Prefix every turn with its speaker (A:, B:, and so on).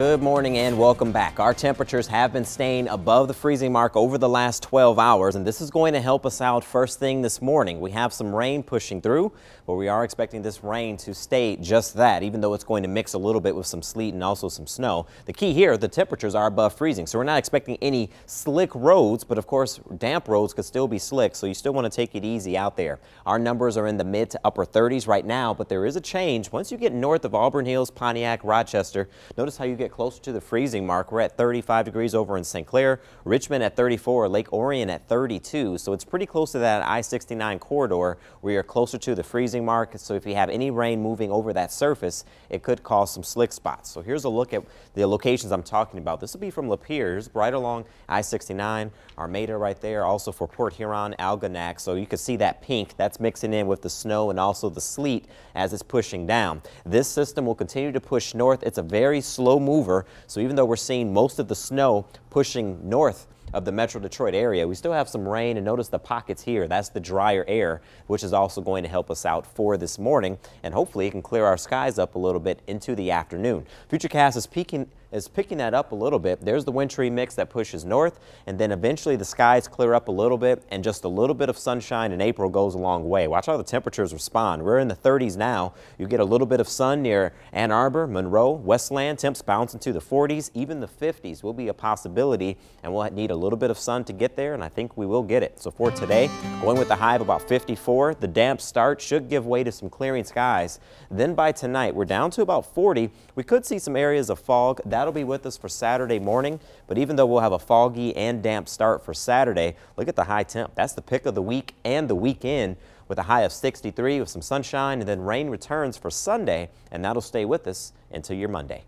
A: Good morning and welcome back. Our temperatures have been staying above the freezing mark over the last 12 hours, and this is going to help us out first thing this morning. We have some rain pushing through, but we are expecting this rain to stay just that, even though it's going to mix a little bit with some sleet and also some snow. The key here, the temperatures are above freezing, so we're not expecting any slick roads, but of course, damp roads could still be slick, so you still want to take it easy out there. Our numbers are in the mid to upper 30s right now, but there is a change. Once you get north of Auburn Hills, Pontiac, Rochester, notice how you get closer to the freezing mark. We're at 35 degrees over in St. Clair, Richmond at 34, Lake Orion at 32. So it's pretty close to that I-69 corridor where you're closer to the freezing mark. So if you have any rain moving over that surface, it could cause some slick spots. So here's a look at the locations I'm talking about. This will be from Lapeers, right along I-69, Armada right there, also for Port Huron, Algonac. So you can see that pink, that's mixing in with the snow and also the sleet as it's pushing down. This system will continue to push north. It's a very slow mover, so even though we're seeing most of the snow pushing north of the Metro Detroit area. We still have some rain and notice the pockets here. That's the drier air, which is also going to help us out for this morning. And hopefully it can clear our skies up a little bit into the afternoon. Futurecast is peaking is picking that up a little bit. There's the wintry mix that pushes north, and then eventually the skies clear up a little bit, and just a little bit of sunshine in April goes a long way. Watch how the temperatures respond. We're in the 30s now. You get a little bit of sun near Ann Arbor, Monroe, Westland. Temps bounce into the 40s. Even the 50s will be a possibility, and we'll need a little bit of sun to get there, and I think we will get it. So for today, going with the high of about 54, the damp start should give way to some clearing skies. Then by tonight, we're down to about 40. We could see some areas of fog. That'll be with us for Saturday morning, but even though we'll have a foggy and damp start for Saturday, look at the high temp. That's the pick of the week and the weekend with a high of 63 with some sunshine, and then rain returns for Sunday, and that'll stay with us until your Monday.